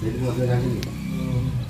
没必要再相信你。